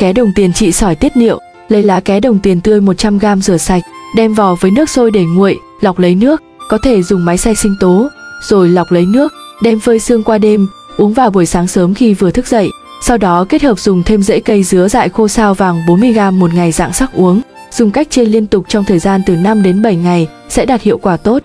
ké đồng tiền trị sỏi tiết niệu, lấy lá ké đồng tiền tươi 100g rửa sạch, đem vào với nước sôi để nguội, lọc lấy nước, có thể dùng máy xay sinh tố, rồi lọc lấy nước, đem phơi xương qua đêm, uống vào buổi sáng sớm khi vừa thức dậy. Sau đó kết hợp dùng thêm rễ cây dứa dại khô sao vàng 40g một ngày dạng sắc uống. Dùng cách trên liên tục trong thời gian từ 5 đến 7 ngày sẽ đạt hiệu quả tốt.